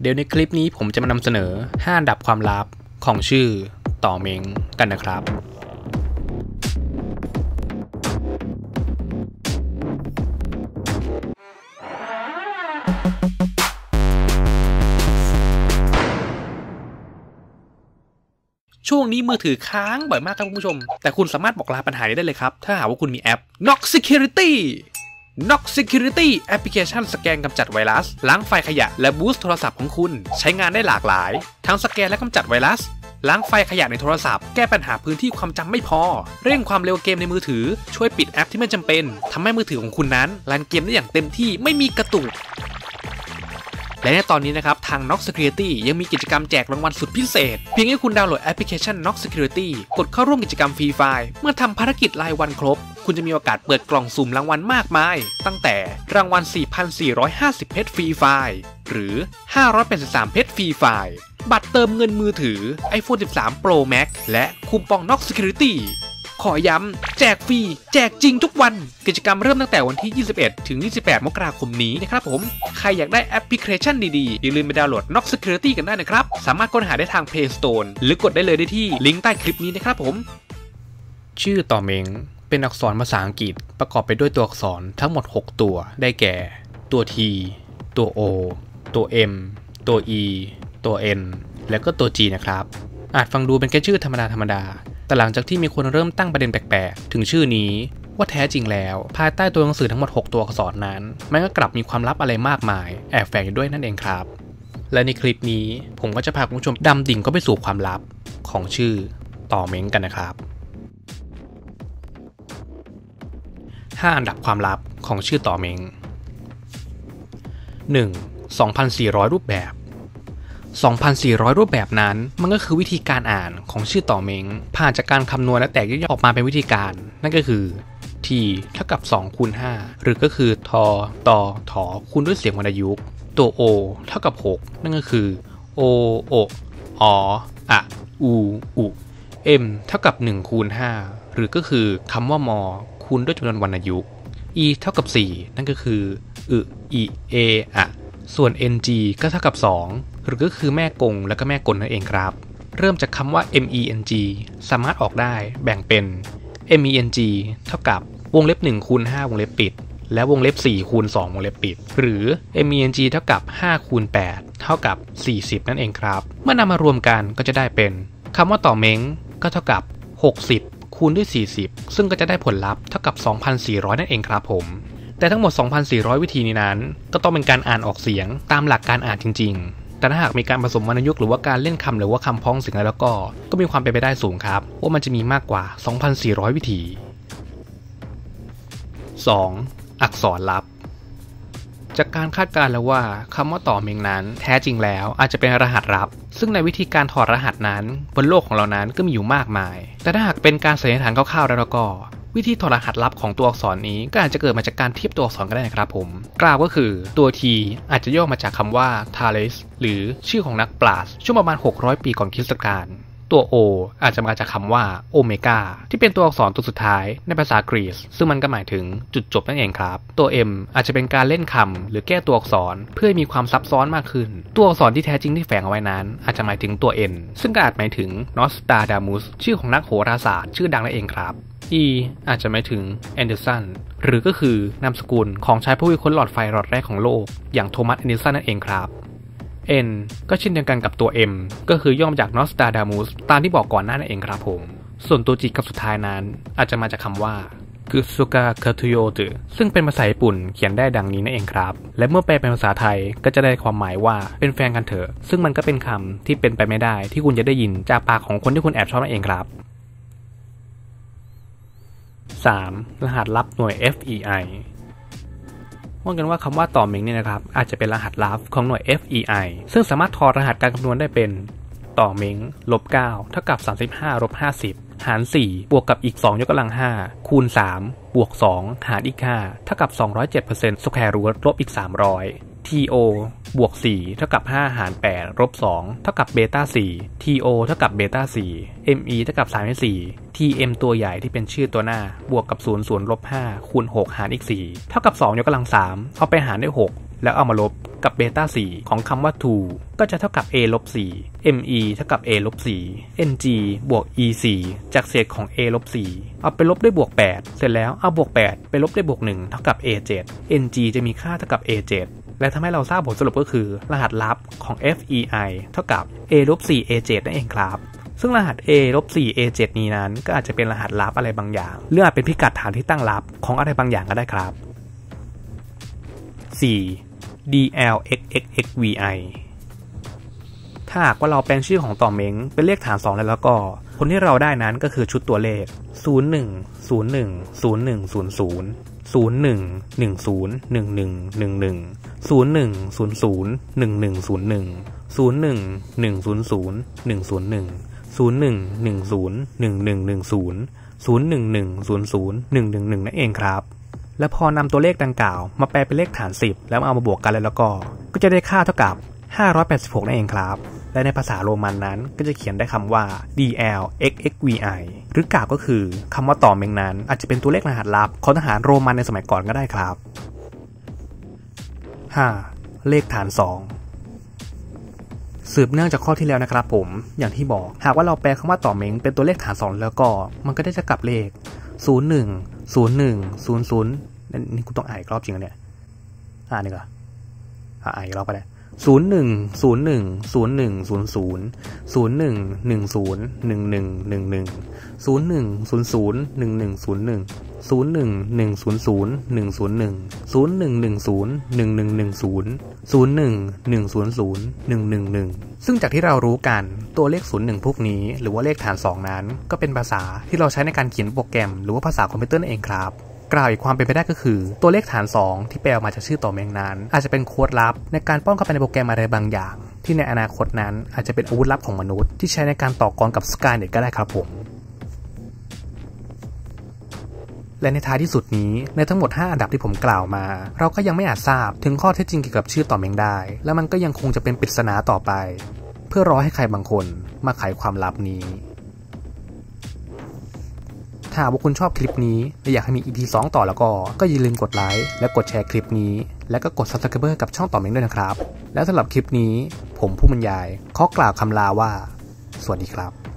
เดี๋ยวในคลิปนี้ผมจะมานำเสนอ 5 อันดับความลับของชื่อต่อเมงกันนะครับ ช่วงนี้มือถือค้างบ่อยมากครับคุณผู้ชม แต่คุณสามารถบอกลาปัญหานี้ได้เลยครับ ถ้าหากว่าคุณมีแอป Knox Security Nox Security แอปพลิเคชันสแกนกำจัดไวรัส ล้างไฟล์ขยะและ boost โทรศัพท์ของคุณ ใช้งานได้หลากหลาย ทั้งสแกนและกำจัดไวรัส ล้างไฟล์ขยะในโทรศัพท์ แก้ปัญหาพื้นที่ความจำไม่พอ เร่งความเร็วเกมในมือถือ ช่วยปิดแอปที่ไม่จำเป็นทำให้มือถือของคุณนั้น run เกมได้อย่างเต็มที่ไม่มีกระตุกและในตอนนี้นะครับ ทาง Nox Security ยังมีกิจกรรมแจกรางวัลสุดพิเศษ เพียงให้คุณดาวน์โหลดแอปพลิเคชัน Nox Security กดเข้าร่วมกิจกรรม Free Fire เมื่อทำภารกิจรายวันครบ คุณจะมีโอกาสเปิดกล่องสุ่มรางวัลมากมาย ตั้งแต่รางวัล 4,450 เพชร Free Fire หรือ 583 เพชร Free Fire บัตรเติมเงินมือถือ iPhone 13 Pro Max และคูปอง Nox Security ขอย้ำ แจกฟรี แจกจริงทุกวัน กิจกรรมเริ่มตั้งแต่วันที่ 21 ถึง 28 มกราคมนี้นะครับผม ใครอยากได้แอปพลิเคชันดีๆ อย่าลืมไปดาวน์โหลด Nox Security กันได้นะครับ สามารถค้นหาได้ทาง Play Store หรือกดได้เลยได้ที่ลิงก์ใต้คลิปนี้นะครับผม ชื่อต่อเมง เป็นอักษรภาษาอังกฤษประกอบไปด้วยตัวอักษรทั้งหมด 6 ตัว ได้แก่ ตัว T ตัว O ตัว M ตัว E ตัว N แล้วก็ตัว G นะครับ อาจฟังดูเป็นแค่ชื่อธรรมดาธรรมดา แต่หลังจากที่มีคนเริ่มตั้งประเด็นแปลกๆ ถึงชื่อนี้ว่าแท้จริงแล้ว ภายใต้ตัวหนังสือทั้งหมด 6 ตัวอักษรนั้น มันก็กลับมีความลับอะไรมากมาย แอบแฝงอยู่ด้วยนั่นเองครับ และในคลิปนี้ผมก็จะพาคุณผู้ชมดำดิ่งก็ไปสู่ความลับของชื่อต่อเม้งกันนะครับ 5 อันดับความลับของชื่อต่อเม้ง 1. 2,400 รูปแบบ 2,400 รูปแบบนั้น มันก็คือวิธีการอ่านของชื่อต่อเมง ผ่านจากการคำนวณและแตกย่อยออกมาเป็นวิธีการ นั่นก็คือ t เท่ากับ2คูณ5หรือก็คือทอตอถอคูณด้วยเสียงวรรณยุกต์ตัว o เท่ากับ 6 นั่นก็คือ o โอออะอูอุ m เท่ากับ1คูณ5หรือก็คือคำว่ามอ คูณด้วยจำนวนวรรณยุกต์ e เท่ากับ 4 นั่นก็คืออึอีเออะส่วน ng ก็เท่ากับ 2 หรือก็คือแม่กงและก็แม่กลนั่นเองครับ เริ่มจากคำว่า meng สามารถออกได้แบ่งเป็น meng เท่ากับวงเล็บ1คูณ5วงเล็บปิด และวงเล็บ4คูณ2วงเล็บปิด หรือ meng เท่ากับ5คูณ8เท่ากับ 40 นั่นเองครับ เมื่อนำมารวมกันก็จะได้เป็นคำว่าต่อเม้งก็เท่ากับ 60 คูณด้วย 40 ซึ่งก็จะได้ผลลัพธ์เท่ากับ 2,400 นั่นเองครับผม แต่ทั้งหมด 2,400 วิธีนี้นั้น ก็ต้องเป็นการอ่านออกเสียงตามหลักการอ่านจริง ๆ แต่ถ้าหากมีการผสมวรรณยุกต์หรือว่าการเล่นคำหรือว่าคำพ้องเสียงแล้วก็ ก็มีความเป็นไปได้สูงครับ ว่ามันจะมีมากกว่า 2,400 วิธี 2. อักษรลับ จากการคาดการณ์แล้วว่าคำว่าต่อเมงนั้น แท้จริงแล้วอาจจะเป็นรหัสลับ ซึ่งในวิธีการถอดรหัสนั้น บนโลกของเรานั้นก็มีอยู่มากมาย แต่ถ้าหากเป็นการสันนิษฐานคร่าวๆแล้วก็ วิธีถอดรหัสลับของตัวอักษรนี้ก็อาจจะเกิดมาจากการเทียบตัวอักษรก็ได้นะครับผม กล่าวก็คือตัว T อาจจะย่อมาจากคำว่า Thales หรือชื่อของนักปราชญ์ช่วงประมาณ 600 ปีก่อนคริสตกาล ตัว O อาจจะมาจากคำว่าโอเมก้าที่เป็นตัวอักษรตัวสุดท้ายในภาษากรีกซึ่งมันก็หมายถึงจุดจบนั่นเองครับ ตัว M อาจจะเป็นการเล่นคำหรือแก้ตัวอักษรเพื่อมีความซับซ้อนมากขึ้น ตัวอักษรที่แท้จริงที่แฝงเอาไว้นั้น อาจจะหมายถึงตัว N ซึ่งก็อาจหมายถึงนอสตราดามุสชื่อของนักโหราศาสตร์ชื่อดังนั่นเองครับ E อาจจะหมายถึงแอนเดอร์สันหรือก็คือนามสกุลของชายผู้คิดค้นหลอดไฟหลอดแรกของโลก อย่างโทมัสแอนเดอร์สันนั่นเองครับ N ก็เช่นเดียวกันกับตัว M ก็คือย่อมาจาก Nostradamus ตามที่บอกก่อนหน้านั่นเองครับผม ส่วนตัวจิกับสุดท้ายนั้น อาจจะมาจากคำว่ากุสุกาคาตุโยตซึ่งเป็นภาษาญี่ปุ่นเขียนได้ดังนี้นั่นเองครับ และเมื่อแปลเป็นภาษาไทยก็จะได้ความหมายว่าเป็นแฟนกันเถอะ ซึ่งมันก็เป็นคำที่เป็นไปไม่ได้ที่คุณจะได้ยินจากปากของคนที่คุณแอบชอบนั่นเองครับ 3. รหัสลับหน่วย FEI ว่ากันว่าคำว่าต่อเมงเนี่ยนะครับอาจจะเป็นรหัสลับของหน่วย FEI ซึ่งสามารถถอดรหัสการคำนวณได้เป็นต่อเมงลบ9เท่ากับ 35ลบ50 หาร 4 บวกกับอีก 2 ยกกำลัง 5 คูณ 3 บวก 2 หารอีก 5 เท่ากับ 207%สแควร์รูทลบอีก 300 TO บวก 4 เท่ากับ 5 หาร 8ลบ2เท่ากับเบต้า4 TO เท่ากับเบต้า4 ME เท่ากับ 34 TM ตัวใหญ่ที่เป็นชื่อตัวหน้า บวกกับ 0 0ลบ5คูณ 6 หารอีก 4 เท่ากับ 2 ยกกำลัง 3 เอาไปหารด้วย 6 แล้วเอามาลบกับเบต้า4ของคำว่า to ก็จะเท่ากับ a ลบ4 me เท่ากับ a ลบ4 ng บวก e 4จากเศษของ a ลบ4เอาไปลบด้วยบวก 8 เสร็จแล้วเอาบวก 8 ไปลบด้วยบวก 1 เท่ากับ a 7 ng จะมีค่าเท่ากับ a 7 และทำให้เราทราบผลสรุปก็คือ รหัสลับของ fei เท่ากับ a ลบ4 a 7 นั่นเองครับ ซึ่งรหัส a ลบ4 a 7 นี้นั้น ก็อาจจะเป็นรหัสลับอะไรบางอย่างหรืออาจเป็นพิกัดฐานที่ตั้งลับของอะไรบางอย่างก็ได้ครับ 4. dlxxxvi ถ้าหากว่าเราแปลงชื่อของต่อเม้งเป็นเลขฐาน 2 แล้วแล้วก็ ผลที่เราได้นั้นก็คือชุดตัวเลข 010100 01 01 00 01 10 11 11 01 00 1101 01 100 101 01 10 1110 011 00 111นั่นเองครับ และพอนำตัวเลขดังกล่าว มาแปลเป็นเลขฐาน10แล้วเอามาบวกกันแล้วก็ ก็จะได้ค่าเท่ากับ 586 นั่นเองครับ และในภาษาโรมันนั้นก็จะเขียนได้คำว่า dl xxvi หรือกล่าวก็คือคำว่าต่อเมงนั้น อาจจะเป็นตัวเลขรหัสลับของทหารโรมันในสมัยก่อนก็ได้ครับ 5. เลขฐาน 2สืบเนื่องจากข้อที่แล้วนะครับผม อย่างที่บอก หากว่าเราแปลคำว่าต่อเมงเป็นตัวเลขฐาน2แล้วก็ มันก็ได้จะกลับเลข 01 01 00นี่กูต้องอ่านอีกรอบจริงเหรอเนี่ย อ่านดีกว่าอ่านอีกรอบไปเลย ศูนย์หนึ่งศูนย์หนึ่งศูนย์หนึ่งศูนย์ศูนย์ศูนย์หนึ่งหนึ่งศูนย์หนึ่งหนึ่งหนึ่งหนึ่งศูนย์หนึ่งศูนย์ศูนย์หนึ่งหนึ่งศูนย์หนึ่งศูนย์หนึ่งหนึ่งศูนย์ศูนย์หนึ่งศูนย์หนึ่งศูนย์หนึ่งหนึ่งศูนย์หนึ่งหนึ่งหนึ่งศูนย์ศูนย์หนึ่งหนึ่งศูนย์ศูนย์หนึ่งหนึ่งหนึ่งซึ่งจากที่เรารู้กันตัวเลขศูนย์หนึ่งพวกนี้ หรือว่าเลขฐานสองนั้น ก็เป็นภาษาที่เราใช้ในการเขียนโปรแกรม หรือว่าภาษาคอมพิวเตอร์นั่นเองครับ กล่าวอีกความเป็นไปได้ก็คือ ตัวเลขฐาน 2 ที่แปลออกมาจากชื่อต่อแมงนั้น อาจจะเป็นโค้ดลับ ในการป้อนเข้าไปในโปรแกรมอะไรบางอย่าง ที่ในอนาคตนั้นอาจจะเป็นอาวุธลับของมนุษย์ ที่ใช้ในการต่อกรกับสกายเน็ตก็ได้ครับผมและในท้ายที่สุดนี้ในทั้งหมด 5 อันดับที่ผมกล่าวมา เราก็ยังไม่อาจทราบถึงข้อเท็จจริงเกี่ยวกับชื่อต่อเมงได้ และมันก็ยังคงจะเป็นปริศนาต่อไป เพื่อรอให้ใครบางคนมาไขความลับนี้ หากว่าคุณชอบคลิปนี้และอยากให้มี EP 2 ต่อแล้วก็ ก็อย่าลืมกดไลค์และกดแชร์คลิปนี้ และก็กด Subscribe กับช่องต่อเมงด้วยนะครับ แล้วสำหรับคลิปนี้ ผมผู้บรรยายขอกล่าวคำลาว่า สวัสดีครับ